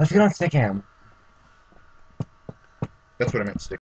Let's get on stick cam. That's what I meant. Stick.